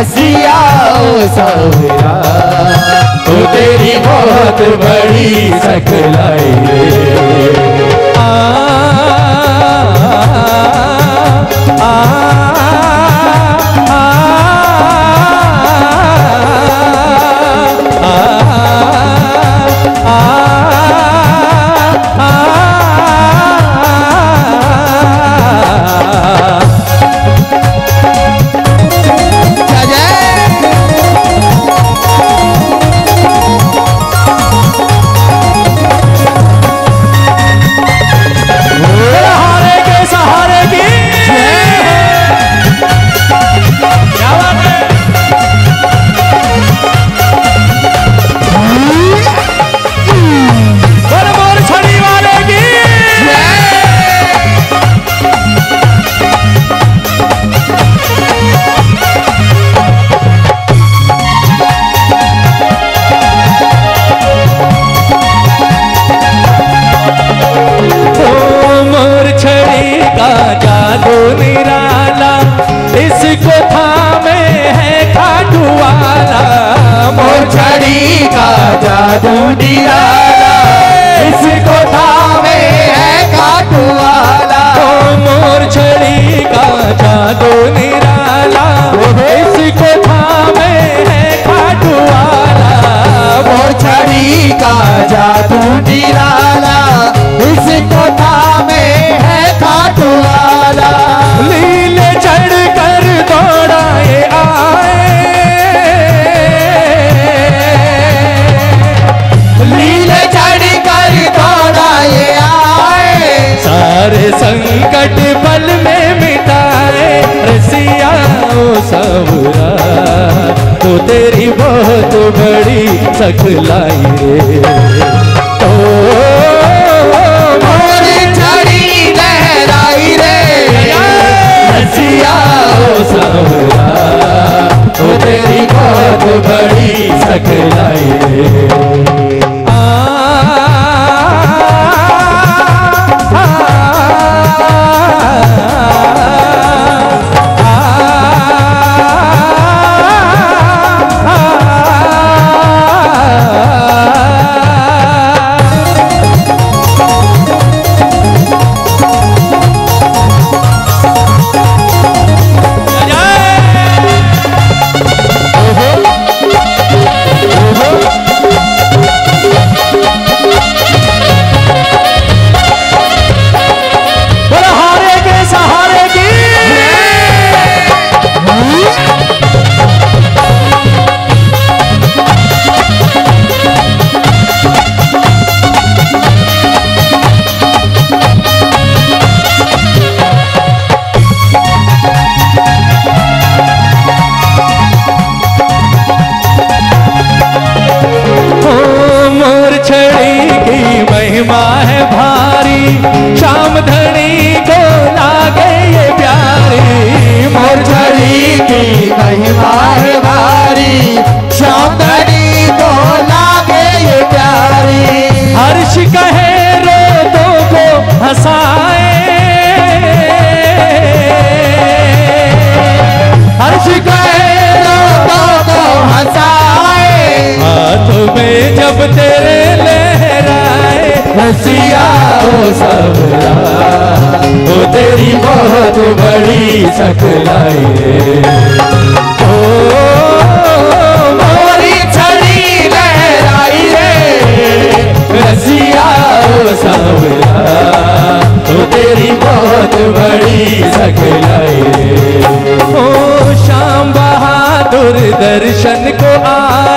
हसिया सावरा। तो तेरी बहुत बड़ी सकलाई रे। जादू निराला इसको थामे है वाला मोर छड़ी का जादू निराला इसको थामे है खाटू वाला मोर छड़ी का जादू निराला इसको थामे है तेरी बहुत बड़ी सखलाई रे। ओ लहराई रे। हसिया ओ तेरी बहुत बड़ी सखलाई रे। भारी ओ तेरी बहुत बड़ी सकलाई रे। ओ, मोरी छड़ी लहराई रे। रसिया ओ तेरी बहुत बड़ी सकलाई रे। ओ शाम बहादुर दर्शन को आए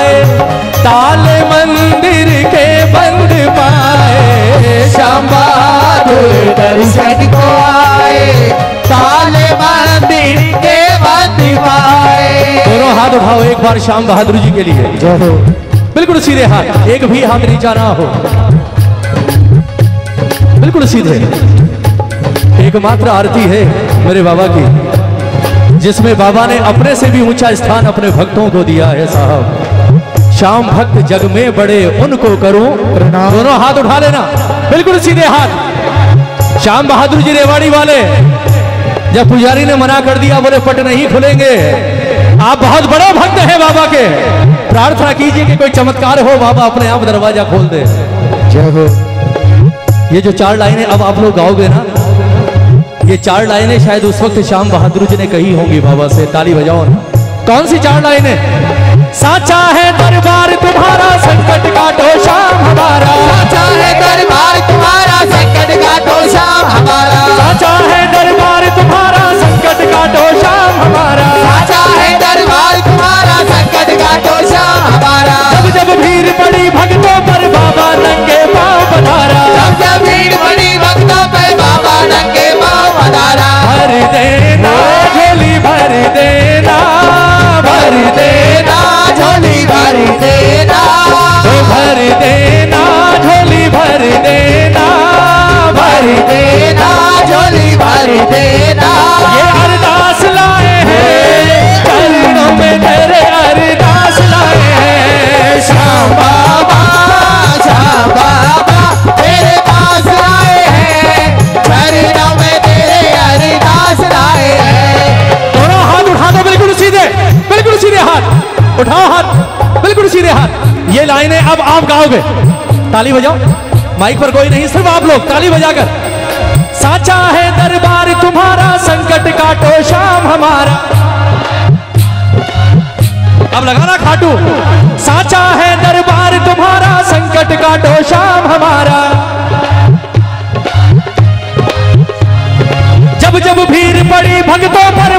बार श्याम बहादुर जी के लिए। बिल्कुल सीधे हाथ एक भी हाथ नीचा ना हो। बिल्कुल सीधे। एकमात्र आरती है मेरे बाबा की जिसमें बाबा ने अपने से भी ऊँचा स्थान अपने भक्तों को दिया है साहब। श्याम भक्त जग में बड़े उनको करूँ। दोनों हाथ उठा लेना। बिल्कुल सीधे हाथ। श्याम बहादुर जी रेवाड़ी वाले जब पुजारी ने मना कर दिया बोले पट नहीं खुलेंगे। आप बहुत बड़े भक्त हैं बाबा के। प्रार्थना कीजिए कि कोई चमत्कार हो बाबा अपने आप दरवाज़ा खोल दे। ये जो चार लाइनें अब आप लोग गाओगे ना ये चार लाइनें शायद उस वक्त श्याम बहादुर जी ने कही होंगी बाबा से ताली बजाओ ना। कौन सी चार लाइनें? साचा है दरबार तुम्हारा संकट काटो श्याम हमारा। साचा है दरबार आप गाओगे ताली बजाओ। माइक पर कोई नहीं, सिर्फ़ आप लोग, ताली बजाकर। साचा है दरबार, तुम्हारा संकट काटो, शाम हमारा। अब लगाना खाटू। साचा है दरबार, तुम्हारा संकट काटो, शाम हमारा। जब जब भीड़ पड़ी भगतों पर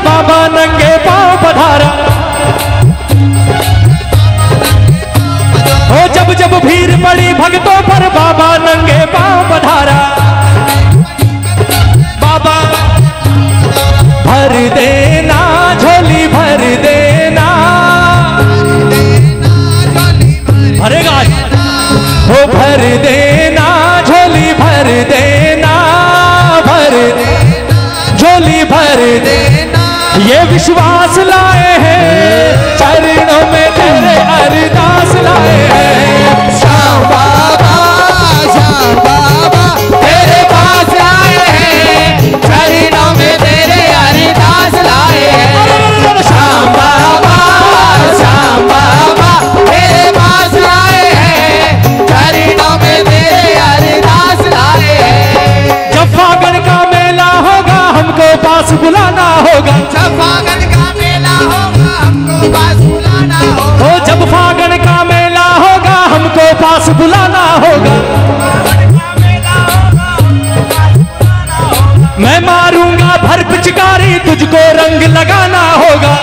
रंग लगाना होगा।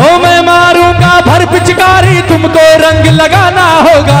ओ मैं मारूँगा भर पिचकारी तुमको रंग लगाना होगा।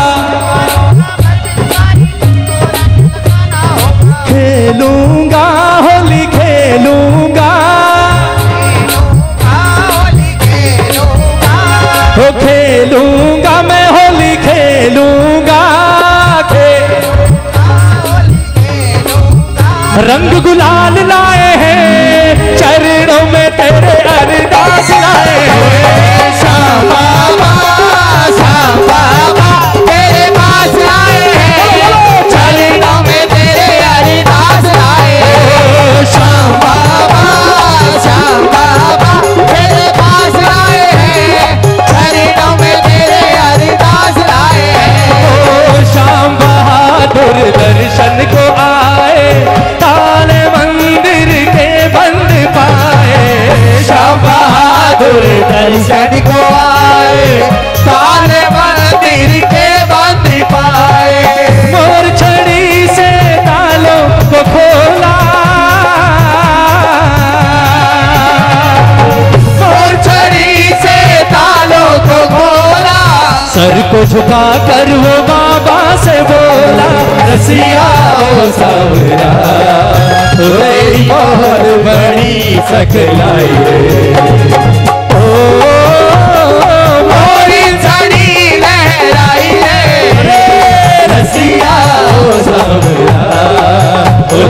झुका कर वो बाबा से बोला रसिया ओ सावरा बड़ी सकलाई ओ, मोरी झड़ी लहराई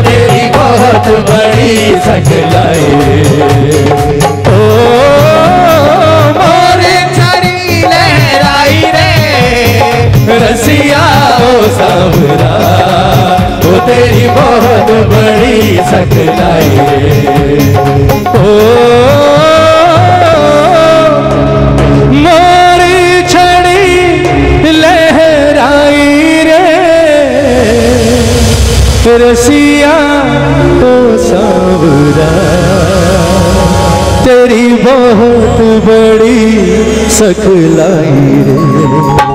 तेरी बहुत बड़ी सकलाई सावरा वो तेरी बहुत बड़ी सकलाई। ओ, मोरी छड़ी लहराई रे। रसिया तो ओ सावरा। तेरी बहुत बड़ी सखलाई रे।